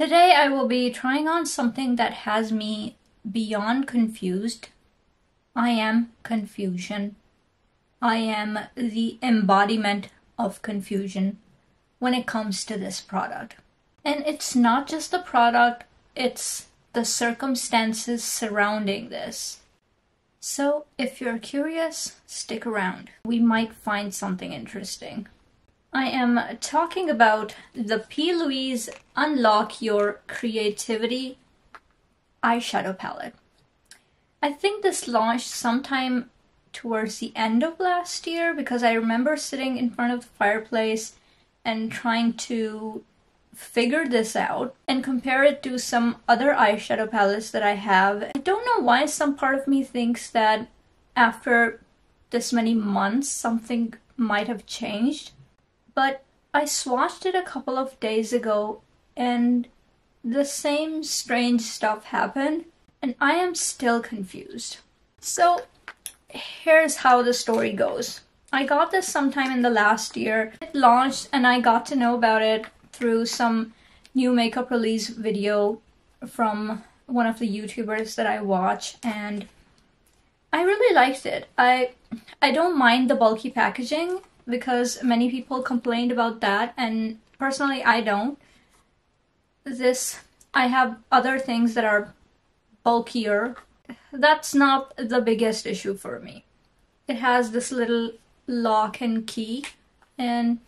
Today I will be trying on something that has me beyond confused. I am confusion. I am the embodiment of confusion when it comes to this product. And it's not just the product, it's the circumstances surrounding this. So, if you're curious, stick around. We might find something interesting. I am talking about the P. Louise Unlock Your Creativity eyeshadow palette. I think this launched sometime towards the end of last year because I remember sitting in front of the fireplace and trying to figure this out and compare it to some other eyeshadow palettes that I have. I don't know why some part of me thinks that after this many months something might have changed, but I swatched it a couple of days ago and the same strange stuff happened and I am still confused. So here's how the story goes. I got this sometime in the last year. It launched and I got to know about it through some new makeup release video from one of the YouTubers that I watch and I really liked it. I I don't mind the bulky packaging because many people complained about that and personally I don't. This I have other things that are bulkier. That's not the biggest issue for me. It has this little lock and key and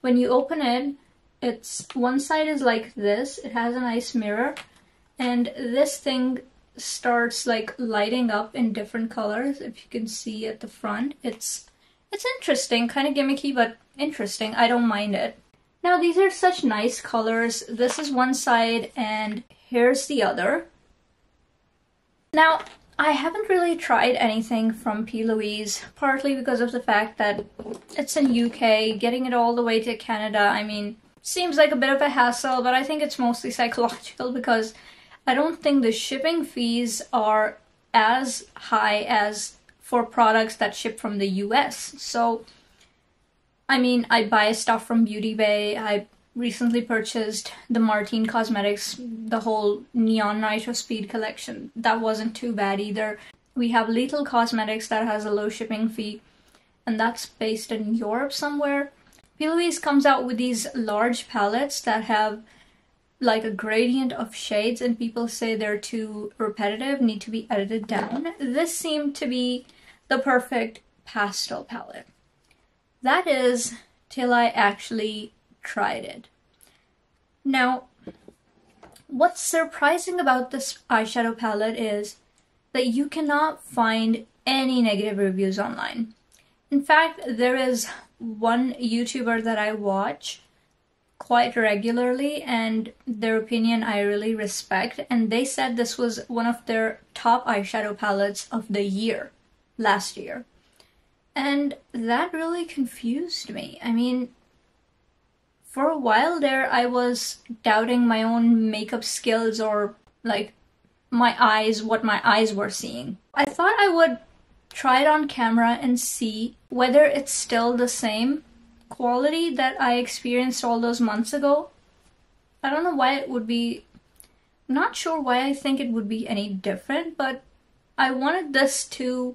when you open it it's one side is like this it has a nice mirror and this thing starts like lighting up in different colors if you can see at the front it's it's interesting kind of gimmicky but interesting. I don't mind it. Now these are such nice colors. This is one side and here's the other. Now I haven't really tried anything from P. Louise, partly because of the fact that it's in UK, getting it all the way to Canada, I mean, seems like a bit of a hassle, but I think it's mostly psychological because I don't think the shipping fees are as high as for products that ship from the US. So, I mean, I buy stuff from Beauty Bay. I recently purchased the Martine Cosmetics, the whole Neon Nitro Speed collection. That wasn't too bad either. We have Lethal Cosmetics that has a low shipping fee, and that's based in Europe somewhere. P. Louise comes out with these large palettes that have like a gradient of shades and people say they're too repetitive, need to be edited down. This seemed to be the perfect pastel palette. That is till I actually tried it. Now, what's surprising about this eyeshadow palette is that you cannot find any negative reviews online. In fact, there is one YouTuber that I watch quite regularly and their opinion I really respect and they said this was one of their top eyeshadow palettes of the year last year. And that really confused me. I mean, for a while there I was doubting my own makeup skills or like my eyes, what my eyes were seeing. I thought I would try it on camera and see whether it's still the same quality that I experienced all those months ago. I don't know why it would be, not sure why I think it would be any different, but I wanted this to,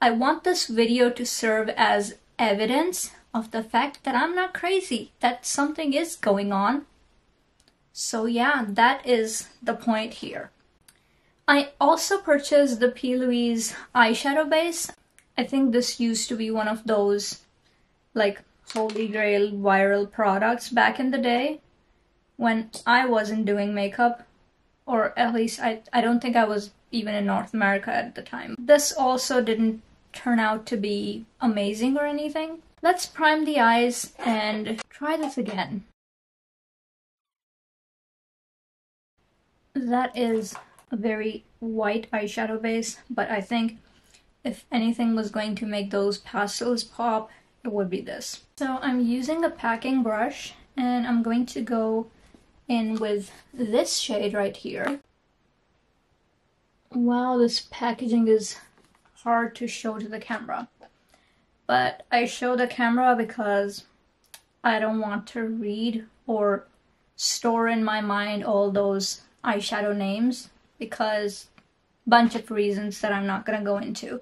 I want this video to serve as evidence of the fact that I'm not crazy, that something is going on. So yeah, that is the point here. I also purchased the P. Louise eyeshadow base. I think this used to be one of those like holy grail viral products back in the day when I wasn't doing makeup or at least I, I don't think I was even in North America at the time. This also didn't turn out to be amazing or anything. Let's prime the eyes and try this again. That is a very white eyeshadow base, but I think if anything was going to make those pastels pop, it would be this. So I'm using a packing brush and I'm going to go in with this shade right here. Wow, this packaging is hard to show to the camera. But I show the camera because I don't want to read or store in my mind all those eyeshadow names because bunch of reasons that I'm not going to go into.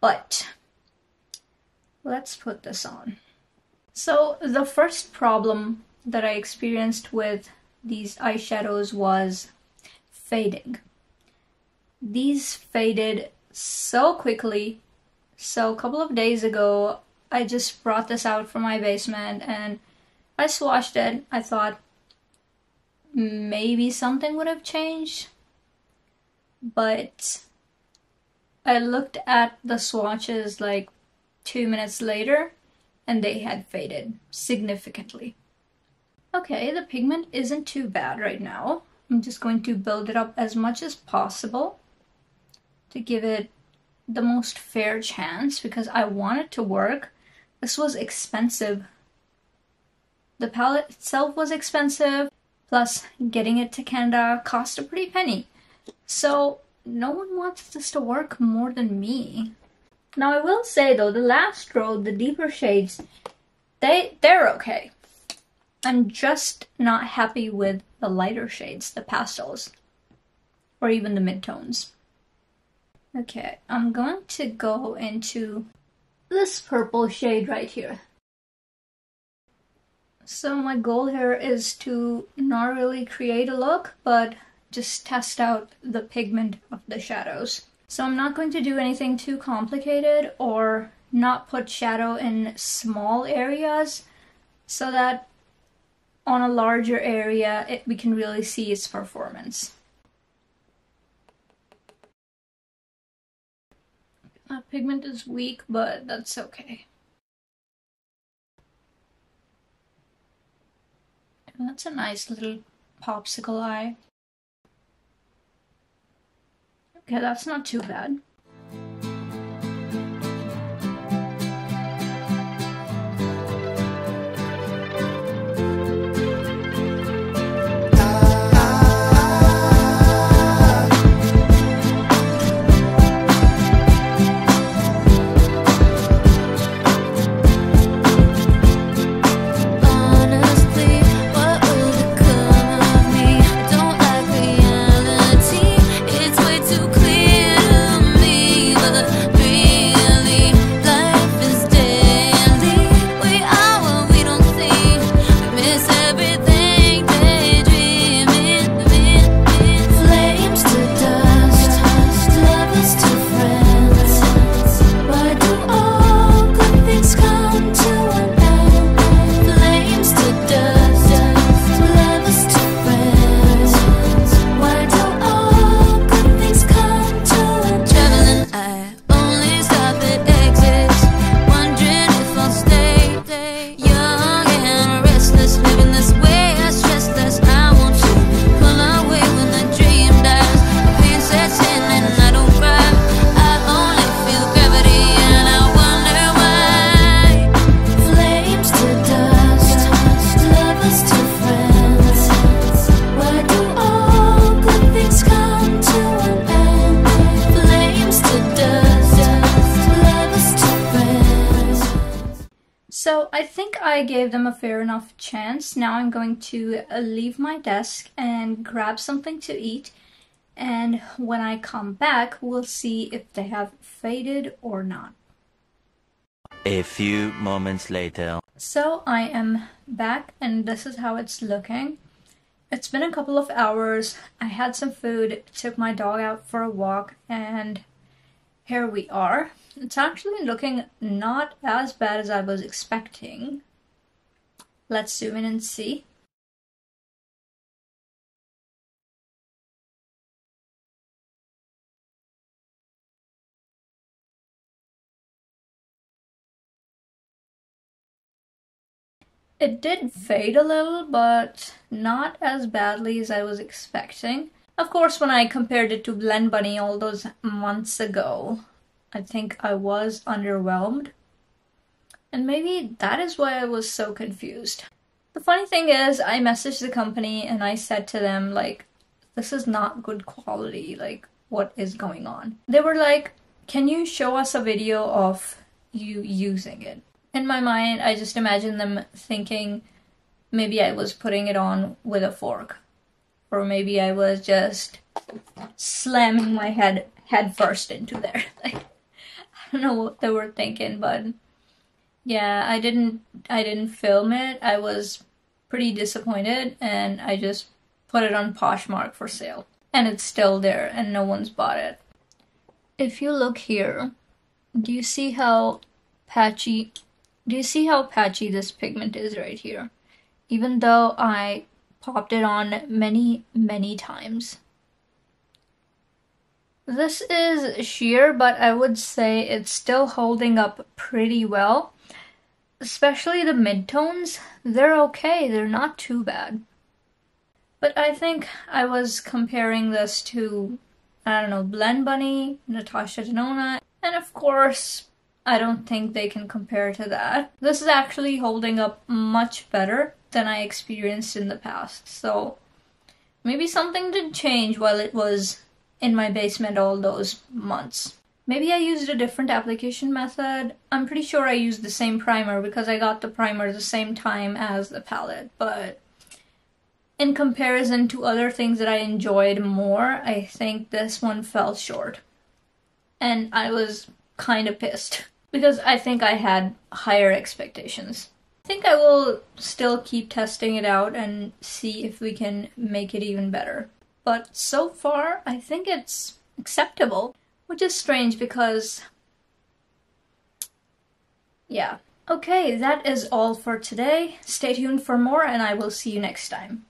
But let's put this on. So the first problem that I experienced with these eyeshadows was fading. These faded so quickly. So a couple of days ago, I just brought this out from my basement and I swatched it. I thought maybe something would have changed. But I looked at the swatches like two minutes later and they had faded significantly. Okay, the pigment isn't too bad right now. I'm just going to build it up as much as possible to give it the most fair chance because I want it to work. This was expensive. The palette itself was expensive, plus getting it to Canada cost a pretty penny. So no one wants this to work more than me. Now I will say though, the last row, the deeper shades, they they're okay. I'm just not happy with the lighter shades, the pastels, or even the midtones. Okay, I'm going to go into this purple shade right here. So my goal here is to not really create a look, but just test out the pigment of the shadows. So I'm not going to do anything too complicated or not put shadow in small areas so that on a larger area it, we can really see its performance. That pigment is weak, but that's okay. That's a nice little popsicle eye. Okay, that's not too bad. I think I gave them a fair enough chance. Now I'm going to uh, leave my desk and grab something to eat. And when I come back, we'll see if they have faded or not. A few moments later. So I am back and this is how it's looking. It's been a couple of hours. I had some food, took my dog out for a walk, and here we are. It's actually looking not as bad as I was expecting. Let's zoom in and see. It did fade a little, but not as badly as I was expecting. Of course, when I compared it to Blend Bunny all those months ago, I think I was underwhelmed. And maybe that is why I was so confused. The funny thing is, I messaged the company and I said to them, like, this is not good quality. Like, what is going on? They were like, can you show us a video of you using it? In my mind, I just imagine them thinking, maybe I was putting it on with a fork. Or maybe I was just slamming my head head first into there. Like, I don't know what they were thinking, but yeah, I didn't I didn't film it. I was pretty disappointed and I just put it on Poshmark for sale. And it's still there and no one's bought it. If you look here, do you see how patchy do you see how patchy this pigment is right here? Even though I popped it on many, many times. This is sheer, but I would say it's still holding up pretty well. Especially the midtones, they're okay, they're not too bad. But I think I was comparing this to, I don't know, Blend Bunny, Natasha Denona, and of course, I don't think they can compare to that. This is actually holding up much better than I experienced in the past, so maybe something did change while it was in my basement all those months. Maybe I used a different application method. I'm pretty sure I used the same primer because I got the primer the same time as the palette, but in comparison to other things that I enjoyed more, I think this one fell short. And I was kind of pissed because I think I had higher expectations. I think I will still keep testing it out and see if we can make it even better but so far I think it's acceptable, which is strange because, yeah. Okay, that is all for today. Stay tuned for more and I will see you next time.